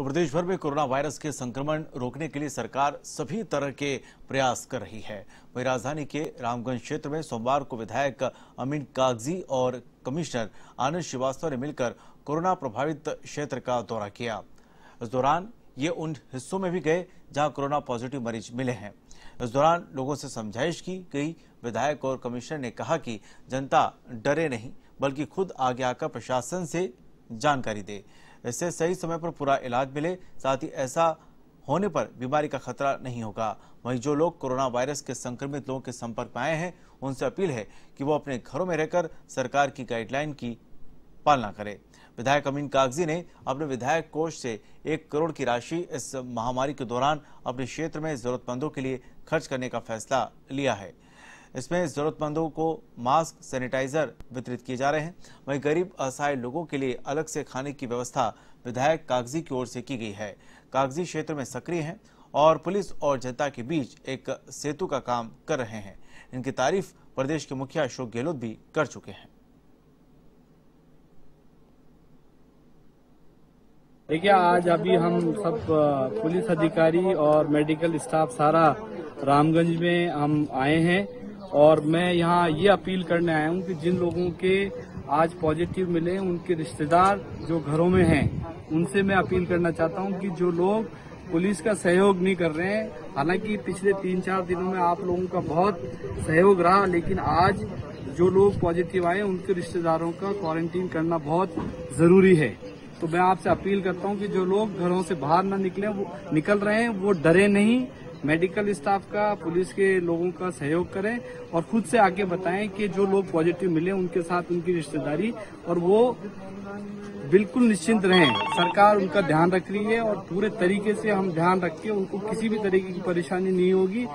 तो प्रदेश भर में कोरोना वायरस के संक्रमण रोकने के लिए सरकार सभी तरह के प्रयास कर रही है। वही राजधानी के रामगंज क्षेत्र में सोमवार को विधायक अमीन कागज़ी और कमिश्नर आनंद श्रीवास्तव ने मिलकर कोरोना प्रभावित क्षेत्र का दौरा किया। इस दौरान ये उन हिस्सों में भी गए जहाँ कोरोना पॉजिटिव मरीज़ मिले हैं। इस दौरान लोगों से समझाइश की गई। विधायक और कमिश्नर ने कहा कि जनता डरे नहीं, बल्कि खुद आगे आकर प्रशासन से जानकारी दे। इससे सही समय पर पूरा इलाज मिले, साथ ही ऐसा होने पर बीमारी का खतरा नहीं होगा। वहीं जो लोग कोरोना वायरस के संक्रमित लोगों के संपर्क में आए हैं, उनसे अपील है कि वो अपने घरों में रहकर सरकार की गाइडलाइन की पालना करें। विधायक अमीन कागज़ी ने अपने विधायक कोष से एक करोड़ की राशि इस महामारी के दौरान अपने क्षेत्र में जरूरतमंदों के लिए खर्च करने का फैसला लिया है। इसमें जरूरतमंदों को मास्क, सैनिटाइजर वितरित किए जा रहे हैं। वहीं गरीब, असहाय लोगों के लिए अलग से खाने की व्यवस्था विधायक कागज़ी की ओर से की गई है। कागज़ी क्षेत्र में सक्रिय हैं और पुलिस और जनता के बीच एक सेतु का काम कर रहे हैं। इनकी तारीफ़ प्रदेश के मुखिया अशोक गहलोत भी कर चुके हैं। देखिए, आज अभी हम सब पुलिस अधिकारी और मेडिकल स्टाफ सारा रामगंज में हम आए हैं। और मैं यहाँ ये अपील करने आया हूँ कि जिन लोगों के आज पॉजिटिव मिले उनके रिश्तेदार जो घरों में हैं, उनसे मैं अपील करना चाहता हूँ कि जो लोग पुलिस का सहयोग नहीं कर रहे हैं, हालाँकि पिछले तीन चार दिनों में आप लोगों का बहुत सहयोग रहा, लेकिन आज जो लोग पॉजिटिव आए उनके रिश्तेदारों का क्वारंटीन करना बहुत ज़रूरी है। तो मैं आपसे अपील करता हूँ कि जो लोग घरों से बाहर न निकले, वो निकल रहे हैं, वो डरे नहीं मेडिकल स्टाफ का, पुलिस के लोगों का सहयोग करें और खुद से आगे बताएँ कि जो लोग पॉजिटिव मिले उनके साथ उनकी रिश्तेदारी और वो बिल्कुल निश्चिंत रहें। सरकार उनका ध्यान रख रही है और पूरे तरीके से हम ध्यान रख के उनको किसी भी तरीके की परेशानी नहीं होगी।